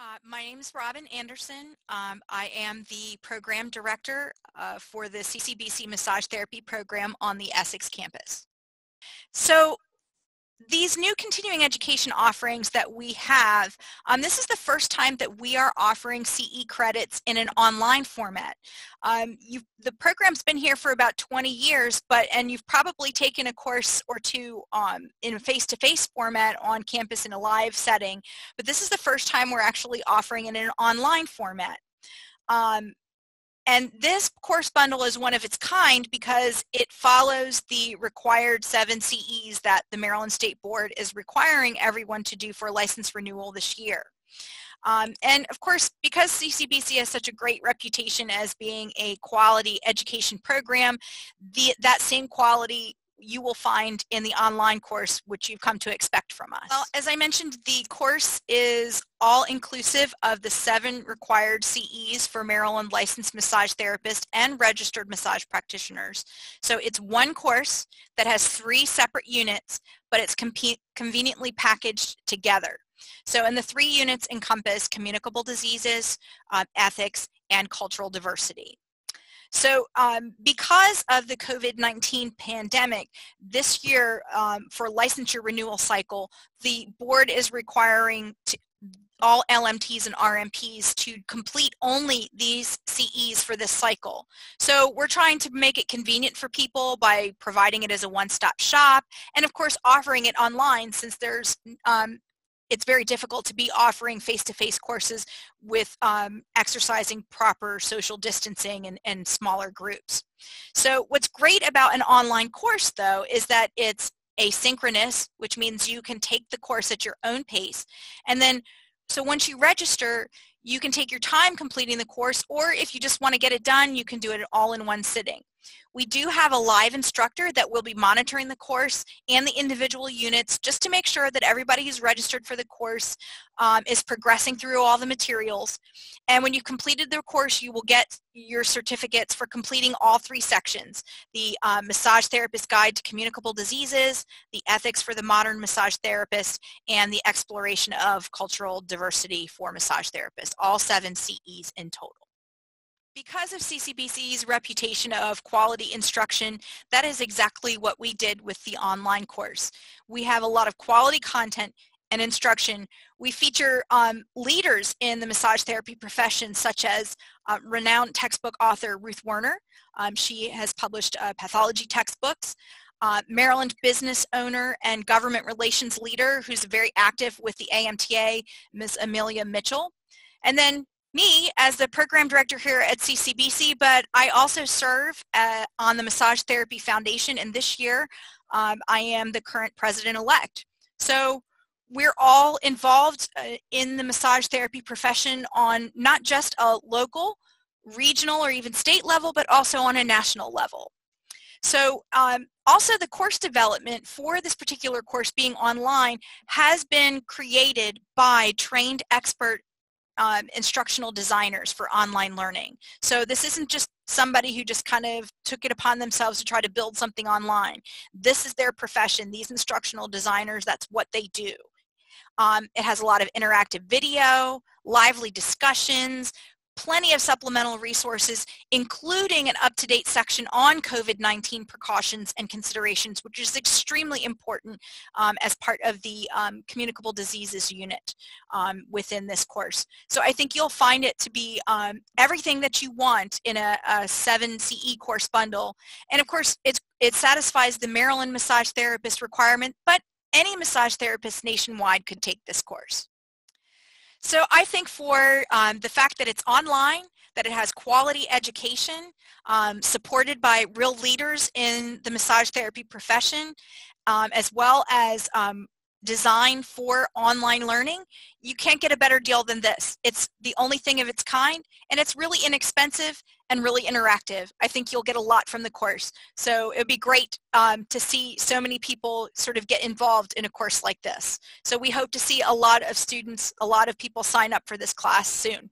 Uh, my name is Robin Anderson. Um, I am the program director uh, for the CCBC Massage Therapy program on the Essex campus. So these new continuing education offerings that we have, um, this is the first time that we are offering CE credits in an online format. Um, the program's been here for about 20 years, but and you've probably taken a course or two um, in a face-to-face -face format on campus in a live setting, but this is the first time we're actually offering it in an online format. Um, and this course bundle is one of its kind because it follows the required seven CEs that the Maryland State Board is requiring everyone to do for license renewal this year. Um, and of course, because CCBC has such a great reputation as being a quality education program, the, that same quality you will find in the online course which you've come to expect from us. Well, as I mentioned, the course is all inclusive of the seven required CEs for Maryland licensed massage therapists and registered massage practitioners. So it's one course that has three separate units, but it's conveniently packaged together. So and the three units encompass communicable diseases, uh, ethics, and cultural diversity. So um, because of the COVID-19 pandemic, this year um, for licensure renewal cycle, the board is requiring to, all LMTs and RMPs to complete only these CEs for this cycle. So we're trying to make it convenient for people by providing it as a one-stop shop and of course offering it online since there's um, it's very difficult to be offering face-to-face courses with um, exercising proper social distancing and, and smaller groups. So what's great about an online course though is that it's asynchronous, which means you can take the course at your own pace. And then, so once you register, you can take your time completing the course, or if you just want to get it done, you can do it all in one sitting. We do have a live instructor that will be monitoring the course and the individual units just to make sure that everybody who's registered for the course um, is progressing through all the materials. And when you completed the course, you will get your certificates for completing all three sections. The um, Massage Therapist Guide to Communicable Diseases, the Ethics for the Modern Massage Therapist, and the Exploration of Cultural Diversity for Massage Therapists, all seven CEs in total. Because of CCBC's reputation of quality instruction, that is exactly what we did with the online course. We have a lot of quality content and instruction. We feature um, leaders in the massage therapy profession, such as uh, renowned textbook author Ruth Werner. Um, she has published uh, pathology textbooks. Uh, Maryland business owner and government relations leader who's very active with the AMTA, Ms. Amelia Mitchell. And then me as the program director here at CCBC, but I also serve uh, on the Massage Therapy Foundation, and this year um, I am the current president-elect. So we're all involved uh, in the massage therapy profession on not just a local, regional, or even state level, but also on a national level. So um, also the course development for this particular course being online has been created by trained expert um, instructional designers for online learning. So this isn't just somebody who just kind of took it upon themselves to try to build something online. This is their profession. These instructional designers, that's what they do. Um, it has a lot of interactive video, lively discussions, plenty of supplemental resources, including an up-to-date section on COVID-19 precautions and considerations, which is extremely important um, as part of the um, communicable diseases unit um, within this course. So I think you'll find it to be um, everything that you want in a, a 7 CE course bundle. And of course, it's, it satisfies the Maryland massage therapist requirement, but any massage therapist nationwide could take this course. So I think for um, the fact that it's online, that it has quality education um, supported by real leaders in the massage therapy profession, um, as well as um, design for online learning, you can't get a better deal than this. It's the only thing of its kind, and it's really inexpensive and really interactive. I think you'll get a lot from the course. So it would be great um, to see so many people sort of get involved in a course like this. So we hope to see a lot of students, a lot of people sign up for this class soon.